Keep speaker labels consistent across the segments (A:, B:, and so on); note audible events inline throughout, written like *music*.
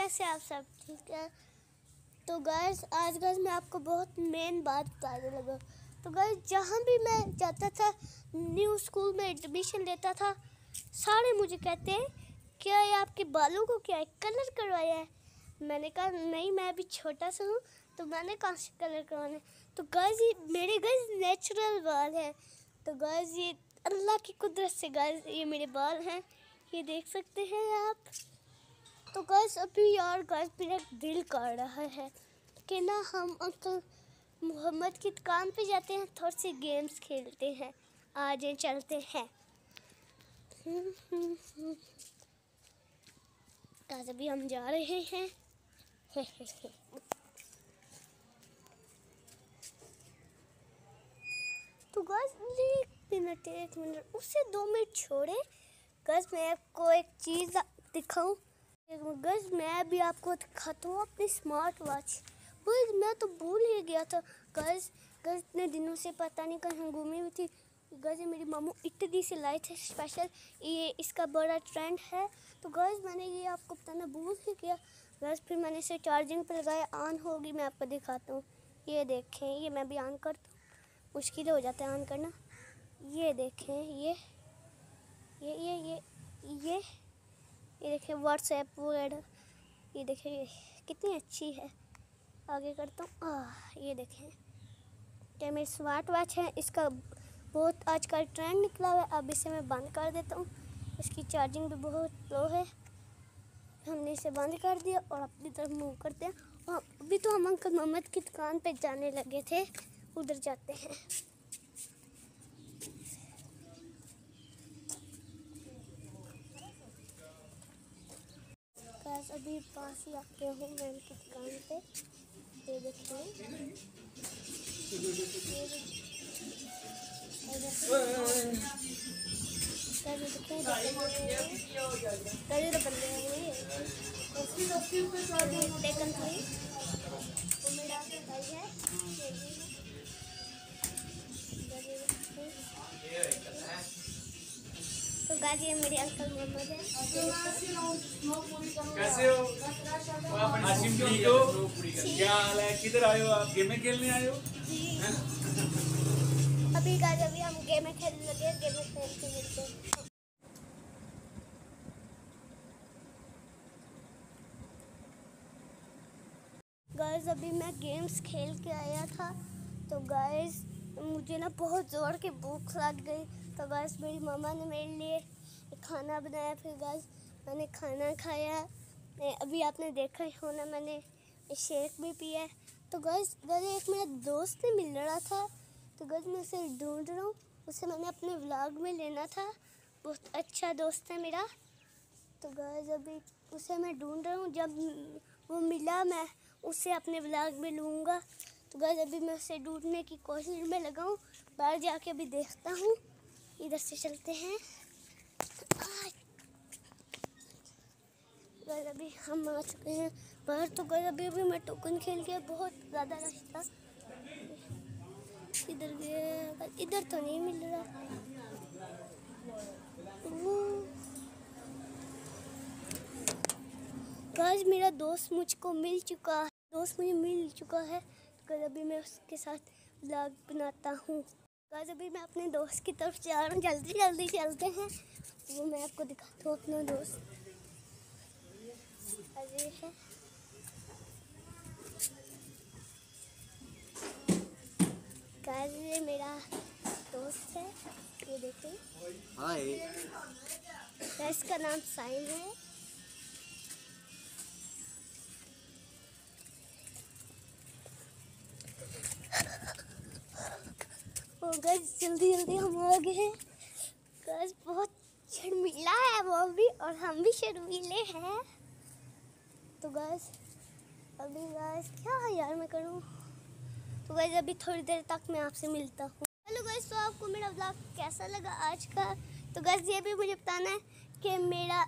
A: कैसे आप सब ठीक है? तो गैस आज गैस मैं आपको बहुत मेन बात बताने लगा। तो गैस जहाँ भी मैं जाता था न्यू स्कूल में एडमिशन लेता था, सारे मुझे कहते हैं, क्या ये आपके बालों को क्या है कलर करवाया है? मैंने कहा, नहीं, मैं अभी छोटा सा हूँ तो मैंने कहाँ से कलर करवाना तो गैस ये मेरे गैस नेचुरल बाल हैं। तो गैस ये अल्लाह की कुदरत से गैस ये मेरे बाल हैं। ये देख सकते हैं आप। तो गैस अभी यार गैस मेरा दिल कर रहा है कि ना हम अंकल मोहम्मद की दुकान पे जाते हैं, थोड़े से गेम्स खेलते हैं। आज चलते हैं। आज अभी हम जा रहे हैं। *laughs* तो गैस एक मिनट एक मिनट उससे दो मिनट छोड़े। गैस मैं आपको एक चीज़ दिखाऊँ। गज मैं भी आपको दिखाता हूँ अपनी स्मार्ट वॉच बस मैं तो भूल ही गया था। गज गज इतने दिनों से पता नहीं कहीं घूमी हुई थी। गज मेरी मामू इटली से लाए थे स्पेशल ये इसका बड़ा ट्रेंड है। तो गज मैंने ये आपको बताना भूल ही गया। गज फिर मैंने इसे चार्जिंग पर लगाया। ऑन होगी, मैं आपको दिखाता हूँ। ये देखें, ये मैं भी ऑन करता हूँ। मुश्किल हो जाता है ऑन करना। ये देखें, ये। ये ये ये ये। ये देखिए व्हाट्सएप वगैरह। ये देखिए कितनी अच्छी है। आगे करता हूँ। ये देखें। क्या मेरी स्मार्ट वॉच है। इसका बहुत आजकल ट्रेंड निकला हुआ है। अब इसे मैं बंद कर देता हूँ। इसकी चार्जिंग भी बहुत लो है। हमने इसे बंद कर दिया और अपनी तरफ़ मूव करते हैं। अभी तो हम अंकल मोहम्मद की दुकान पे जाने लगे थे। उधर जाते हैं। बस अभी पास ही आते हो मैं इनकी दुकान पे ये देखिए कल तो बंदे हैं गाजी मेरे अंकल मोहम्मद है
B: कैसे हो? ठीक हो? क्या हाल है? किधर आए हो आप? गेम खेलने आए हो?
A: अभी गाजी अभी हम गेम में खेलने लगे गेम में खेल के मिलते हैं। गाइस अभी मैं गेम्स खेल के आया था तो गाइस मुझे ना बहुत ज़ोर की भूख लग गई। तो बस मेरी मम्मा ने मेरे लिए खाना बनाया, फिर बस मैंने खाना खाया। अभी आपने देखा ही होना, मैंने शेक भी पिया। तो गज गज एक मेरा दोस्त मिल रहा था। तो गज मैं उसे ढूंढ रहा हूँ। उसे मैंने अपने व्लॉग में लेना था। बहुत अच्छा दोस्त है मेरा। तो गज अभी उसे मैं ढूंढ रहा हूँ। जब वो मिला, मैं उसे अपने व्लॉग में लूँगा। तो गज अभी मैं उसे ढूँढने की कोशिश में लगाऊँ बाहर जाके अभी देखता हूँ। इधर से चलते हैं। अभी हम आ चुके हैं बाहर तो गज अभी अभी मैं टोकन खेल के बहुत ज़्यादा रास्ता इधर गए इधर तो नहीं मिल रहा। गज मेरा दोस्त मुझको मिल चुका है, दोस्त मुझे मिल चुका है। तो अभी मैं उसके साथ ब्लॉग बनाता हूँ। गाइस अभी मैं अपने दोस्त की तरफ़ जा रहा हूँ, जल्दी जल्दी चलते हैं। वो मैं आपको दिखाता हूँ अपना दोस्त। अजय है। गाइस ये मेरा दोस्त है। ये देखिए।
B: हाय।
A: इसका नाम साइन है। हो गैस जल्दी जल्दी हम आ गए गैस बहुत शर्मीला है वो भी और हम भी शर्मीले हैं। तो गैस अभी गैस क्या यार मैं करूँ? तो गैस अभी थोड़ी देर तक मैं आपसे मिलता हूँ। हेलो गैस तो आपको मेरा ब्लॉग कैसा लगा आज का? तो गैस ये भी मुझे बताना है कि मेरा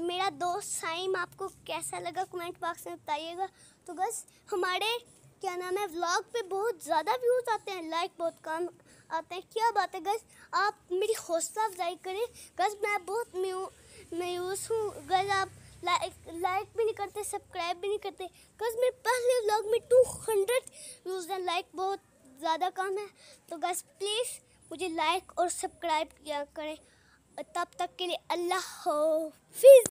A: मेरा दोस्त साइम आपको कैसा लगा? कमेंट बॉक्स में बताइएगा। तो गैस हमारे, क्या नाम है व्लॉग पे बहुत ज़्यादा व्यूज़ आते हैं लाइक बहुत कम आते हैं। क्या बात है गज आप हौसला अफजाई करें। गज मैं बहुत मायूस हूँ। गज आप लाइक लाइक भी नहीं करते सब्सक्राइब भी नहीं करते। गज मेरे पहले व्लॉग में 200 व्यूज़ हैं। लाइक बहुत ज़्यादा कम है। तो गज प्लीज़ मुझे लाइक और सब्सक्राइब किया करें। तब तक के लिए अल्लाह हाफिज़।